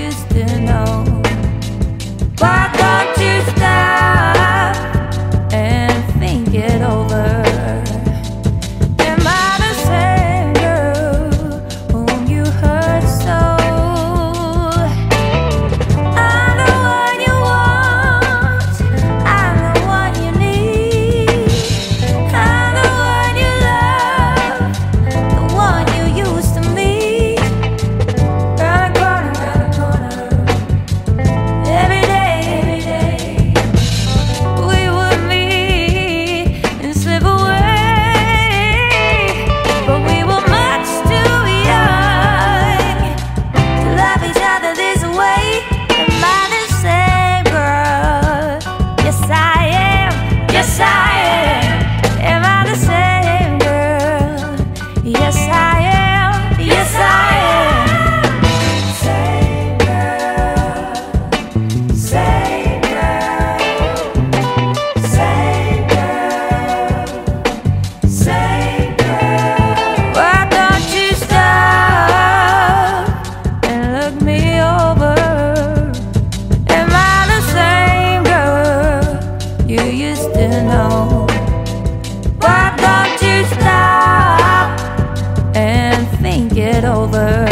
used to know. over.